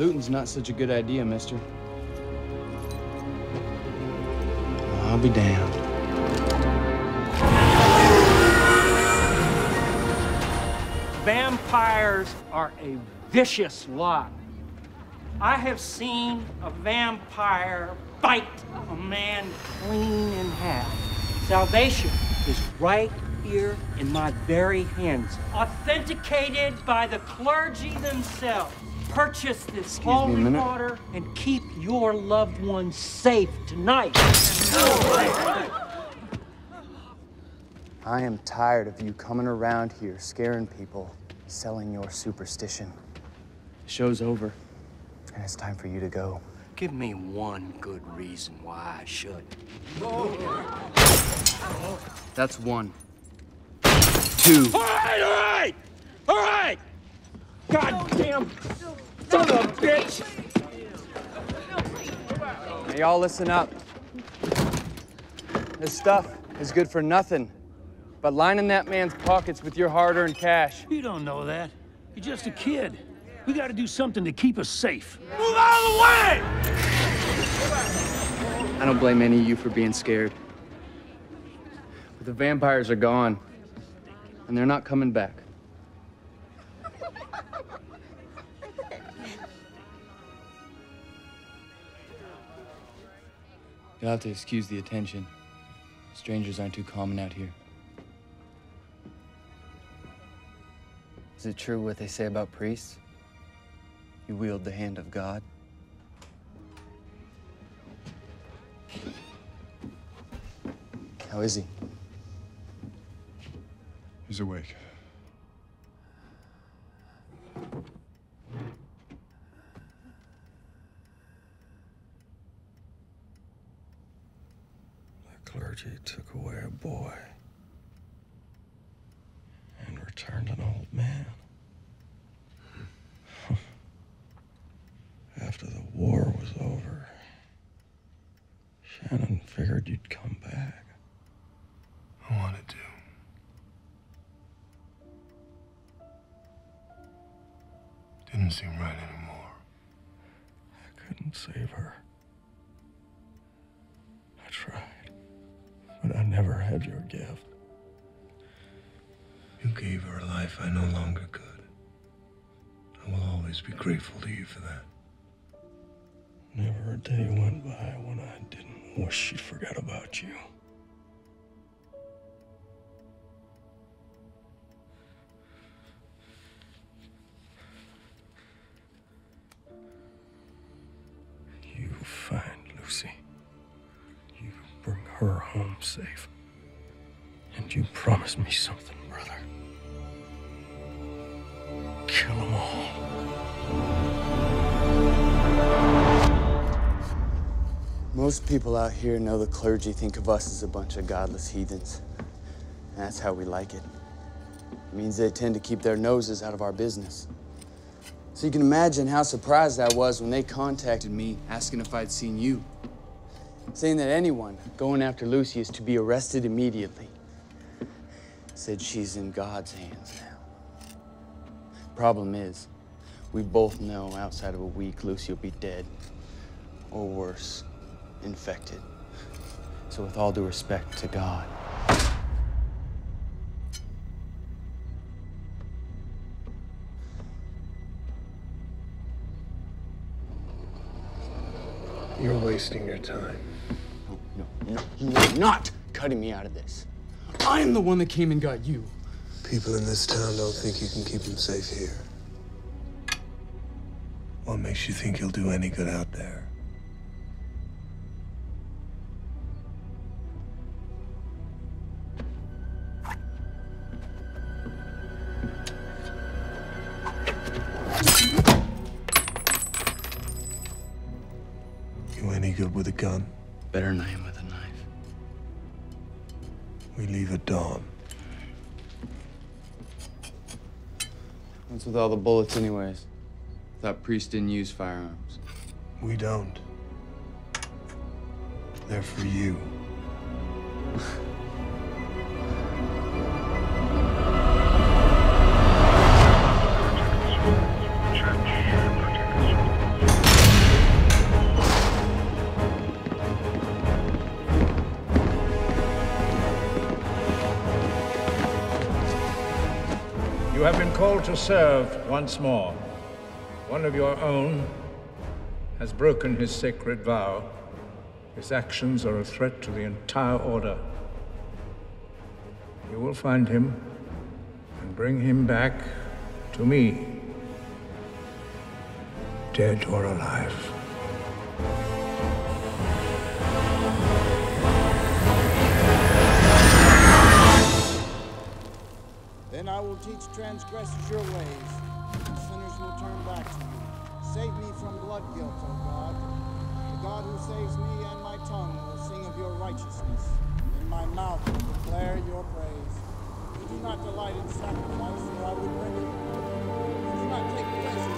Looting's not such a good idea, mister. I'll be damned. Vampires are a vicious lot. I have seen a vampire bite a man clean in half. Salvation is right here in my very hands, authenticated by the clergy themselves. Purchase this Excuse holy minute. water and keep your loved ones safe tonight. I am tired of you coming around here scaring people, selling your superstition. The show's over, and it's time for you to go. Give me one good reason why I should. That's one. Two. All right, all right, all right. Goddamn son of a bitch! Now, y'all listen up. This stuff is good for nothing, but lining that man's pockets with your hard-earned cash. You don't know that. You're just a kid. We gotta do something to keep us safe. Move out of the way! I don't blame any of you for being scared. But the vampires are gone, and they're not coming back. You'll have to excuse the attention. Strangers aren't too common out here. Is it true what they say about priests? You wield the hand of God? How is he? He's awake. Clergy took away a boy and returned an old man. After the war was over, Shannon figured you'd come back. I wanted to. Didn't seem right anymore. I couldn't save her. But I never had your gift. You gave her a life I no longer could. I will always be grateful to you for that. Never a day went by when I didn't wish she'd forgot about. You her home safe. And you promise me something, brother. Kill them all. Most people out here know the clergy think of us as a bunch of godless heathens. And that's how we like it. It means they tend to keep their noses out of our business. So you can imagine how surprised I was when they contacted me asking if I'd seen you. Saying that anyone going after Lucy is to be arrested immediately. Said she's in God's hands now. Problem is, we both know outside of a week Lucy will be dead. Or worse, infected. So, with all due respect to God, You're wasting your time. No, no, you are not cutting me out of this. I am the one that came and got you. People in this town don't think you can keep them safe here. What makes you think you'll do any good out there? You any good with a gun? Better than I am with a knife. We leave at dawn. What's with all the bullets, anyways? Thought priests didn't use firearms. We don't. They're for you. You have been called to serve once more. One of your own has broken his sacred vow. His actions are a threat to the entire Order. You will find him and bring him back to me, dead or alive. Then I will teach transgressors your ways, and sinners will turn back to you. Save me from blood guilt, O God. The God who saves me and my tongue will sing of your righteousness. In my mouth will declare your praise. You do not delight in sacrifice, or I would bring it. You do not take pleasure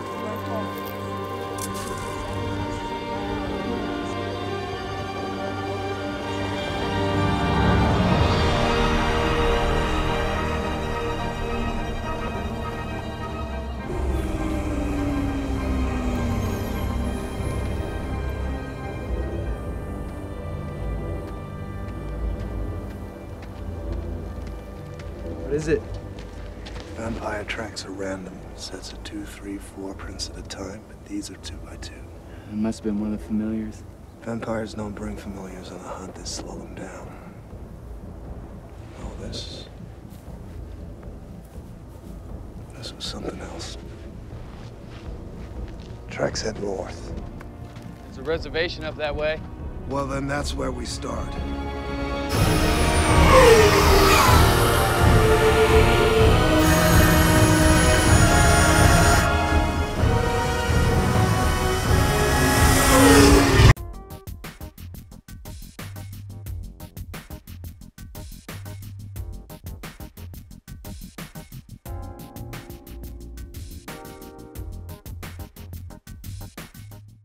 What is it? Vampire tracks are random. Sets of two, three, four prints at a time, but these are two by two. It must have been one of the familiars. Vampires don't bring familiars on a hunt, they slow them down. All this. This was something else. Tracks head north. There's a reservation up that way. Well, then that's where we start.